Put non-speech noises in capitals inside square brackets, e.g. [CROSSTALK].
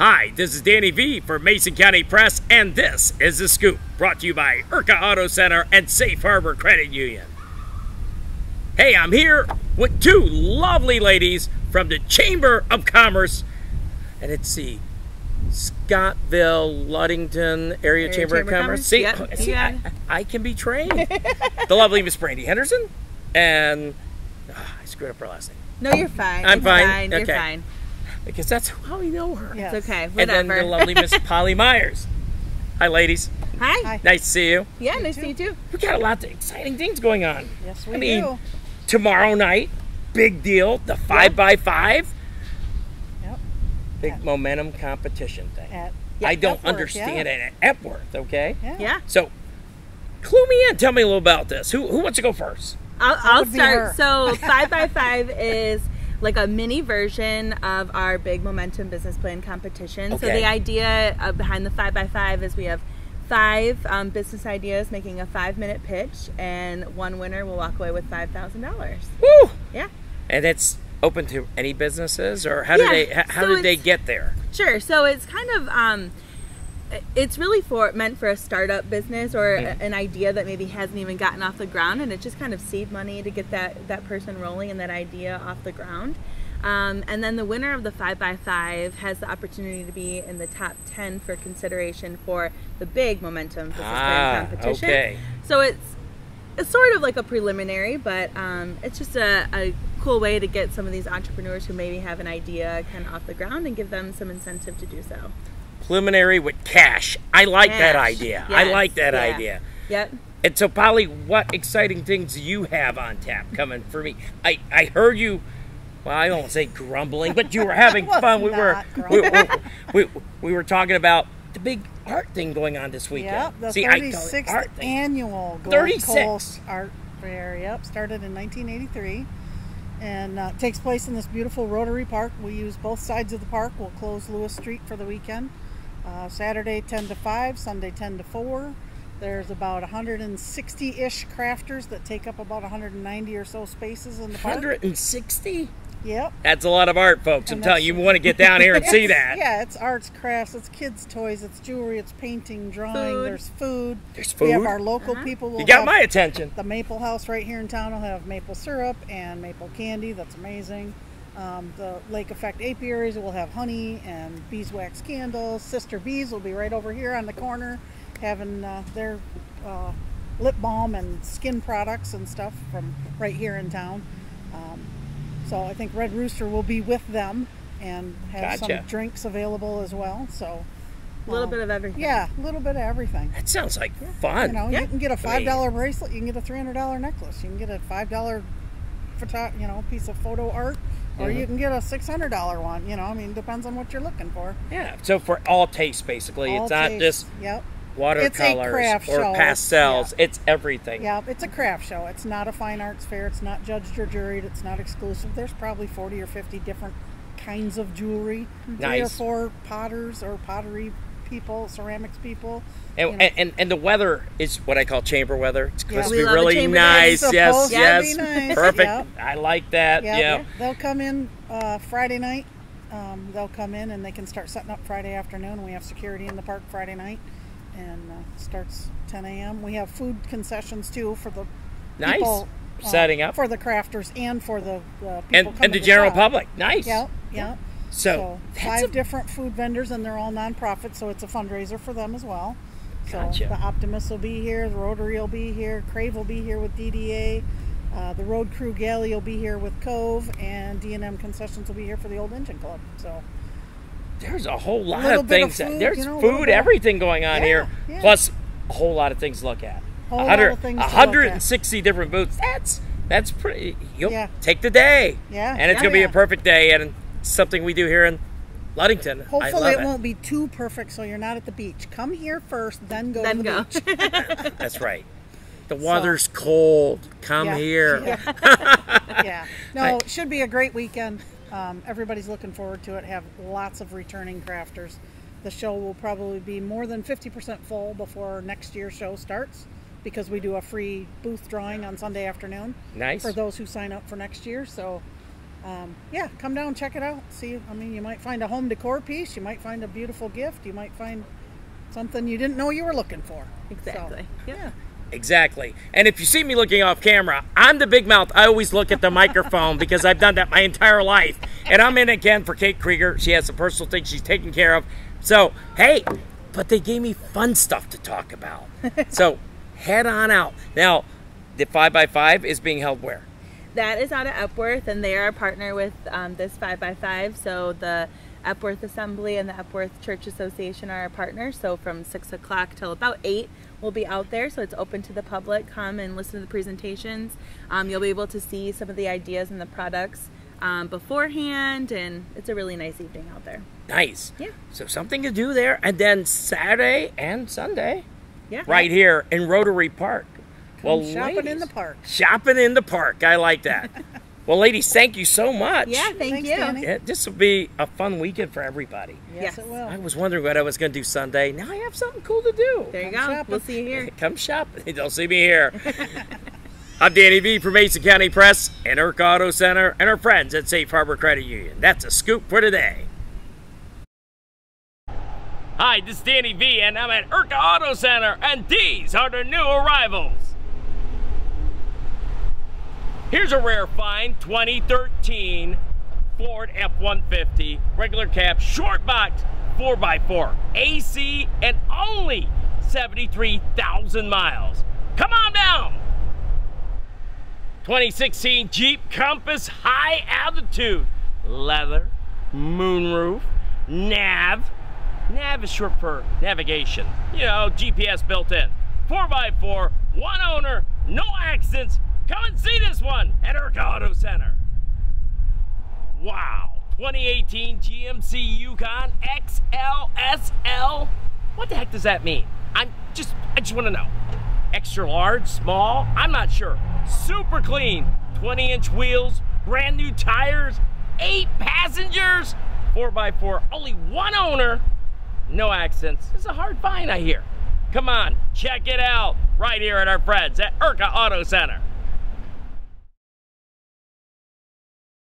Hi, this is Danny V for Mason County Press, and this is The Scoop, brought to you by Irka Auto Center and Safe Harbor Credit Union. Hey, I'm here with two lovely ladies from the Chamber of Commerce, and it's the Scottville, Ludington Area, Area Chamber, of Chamber of Commerce. Commerce? See, Yep, see got I, I can be trained. [LAUGHS] the lovely Miss Brandy Henderson, and ah, I screwed up her last name No, you're fine. I'm It's fine. You're fine. Because that's how we know her. Yes. It's okay. Whatever. And then the lovely Miss [LAUGHS] Polly Myers. Hi, ladies. Hi. Hi. Nice to see you. Yeah, nice to see you. Too. We got a lot of exciting things going on. Yes, we I mean, do. tomorrow night, big deal, the five by five, Yep. big Yeah. momentum competition thing. At yeah, I don't Epworth, understand yeah. it at Epworth. Okay, Yeah. Yeah. so clue me in. Tell me a little about this. Who who wants to go first? I'll, I'll would be her. start. So [LAUGHS] five by five is like a mini version of our big momentum business plan competition. So the idea uh, behind the five by five is we have five um, business ideas making a five minute pitch, and one winner will walk away with five thousand dollars. Woo! Yeah. And it's open to any businesses, or how did Yeah, they how, how so did they get there? Sure. So it's kind of um, it's really for meant for a startup business or a- Mm. an idea that maybe hasn't even gotten off the ground, and it's just kind of seed money to get that that person rolling and that idea off the ground. Um, and then the winner of the five by five has the opportunity to be in the top ten for consideration for the big momentum business Ah, plan competition. okay. So it's it's sort of like a preliminary, but um, it's just a, a cool way to get some of these entrepreneurs who maybe have an idea kind of off the ground and give them some incentive to do so. Preliminary with cash. I like that Cash. idea. I like that yeah. idea. Yep. And so, Polly, what exciting things do you have on tap coming for me? I, I heard you, well, I don't say grumbling, but you were [LAUGHS] having fun. We were, we, we, we, we were talking about the big art thing going on this weekend. Yep, the See, I 36th art annual Gold 36. Coast Art Fair. Yep, started in 1983 and uh, takes place in this beautiful Rotary Park. We use both sides of the park. We'll close Lewis Street for the weekend. Uh, Saturday 10 to 5, Sunday 10 to 4. There's about 160-ish crafters that take up about 190 or so spaces in the park. 160? Yep. That's a lot of art, folks. I'm telling you, you want to get down here and see that. Yeah, it's arts, crafts, it's kids' toys, it's jewelry, it's painting, drawing. Food. There's food. There's We have our local people. Will You got have my attention. the Maple House right here in town will have maple syrup and maple candy. That's amazing. Um, the Lake Effect apiaries will have honey and beeswax candles. Sister Bees will be right over here on the corner having uh, their uh, lip balm and skin products and stuff from right here in town. Um, so I think Red Rooster will be with them and have Gotcha. some drinks available as well. So A little uh, bit of everything. yeah, a little bit of everything. That sounds like fun. You know, Yeah. you can get a five mean- dollar bracelet, you can get a three hundred dollar necklace, you can get a five dollar photo, you know, piece of photo art, or Mhm. you can get a six hundred dollar one. You know, I mean, depends on what you're looking for. Yeah. So for all tastes, basically, All it's not tastes. just Yep, watercolors or show. pastels. Yeah. It's everything. yeah, it's a craft show. It's not a fine arts fair. It's not judged or juried. It's not exclusive. There's probably forty or fifty different kinds of jewelry. Nice. Three or four potters or pottery people, ceramics people. And, you know. and, and and the weather is what I call chamber weather. It's supposed to be really nice. days. Yes, yes, nice. [LAUGHS] perfect. Yep. I like that. Yeah, Yeah. they'll come in uh, Friday night. Um, they'll come in and they can start setting up Friday afternoon. We have security in the park Friday night, and uh, starts 10 a.m. We have food concessions too for the Nice. people, uh, Setting up. for the crafters and for the uh, people and and the to general shop. public. Nice. Yeah, yeah. So, So five a- different food vendors, and they're all nonprofit, so it's a fundraiser for them as well. So Gotcha. the Optimist will be here, the Rotary will be here, Crave will be here with DDA, uh, the Road Crew Galley will be here with Cove, and D&M Concessions will be here for the Old Engine Club. So there's a whole lot little of of things. that- food, there's you know, food, everything going on Yeah, here. yeah. Plus a whole lot of things to look at. Whole lot of 100 things to look at. 160 different booths. That's that's pretty. You'll Yeah. take the day. Yeah. And it's Yeah, gonna be yeah. a perfect day, and something we do here in Ludington. I hopefully love it, it. won't be too perfect, so you're not at the beach. Come here first, then go Then to the go. beach. [LAUGHS] That's right. The weather's cold. Come Yeah. here. yeah. [LAUGHS] No, it should be a great weekend. Um, everybody's looking forward to it. Have lots of returning crafters. The show will probably be more than 50% full before next year's show starts because we do a free booth drawing on Sunday afternoon Nice. for those who sign up for next year. So um, yeah, come down, check it out. See, I mean, you might find a home decor piece, you might find a beautiful gift, you might find something you didn't know you were looking for. Exactly. So, Yep. yeah. Exactly. And if you see me looking off camera, I'm the big mouth. I always look at the microphone [LAUGHS] because I've done that my entire life. And I'm in again for Kate Krieger. She has some personal things she's taking care of. So, hey, but they gave me fun stuff to talk about. [LAUGHS] so, head on out. Now, the 5x5 is being held where? That is out of Epworth, and they are a partner with um, this 5x5. So the Epworth Assembly and the Epworth Church Association are our partners. So from 6 o'clock till about 8, we'll be out there. So it's open to the public. Come and listen to the presentations. Um, you'll be able to see some of the ideas and the products um, beforehand, and it's a really nice evening out there. Nice. Yeah. So, something to do there. And then Saturday and Sunday, Yeah. right here in Rotary Park. Come shopping in the park. Shopping in the park. I like that. [LAUGHS] well, ladies, thank you so much. Yeah, thank Thanks, you. Yeah, this will be a fun weekend for everybody. Yes, Yes. it will. I was wondering what I was going to do Sunday. Now I have something cool to do. There you Come go. shopping. We'll see you here. [LAUGHS] Come shop. [LAUGHS] Don't see me here. I'm Danny V from Mason County Press and Irka Auto Center and our friends at Safe Harbor Credit Union. That's a scoop for today. Hi, this is Danny V, and I'm at Irka Auto Center, and these are the new arrivals. Here's a rare find 2013 Ford F 150, regular cab, short box, 4x4, AC, and only 73,000 miles. Come on down! 2016 Jeep Compass High Altitude, leather, moonroof, nav. Nav is short for navigation. You know, GPS built in. 4x4, one owner, no accidents. Come and see this one at Irka Auto Center. Wow, 2018 GMC Yukon XLSL. What the heck does that mean? I'm just, I just want to know. Extra large, small, I'm not sure. Super clean, 20 inch wheels, brand new tires, eight passengers, 4x4, only one owner, no accidents. It's a hard find, I hear. Come on, check it out right here at our friends at Irka Auto Center.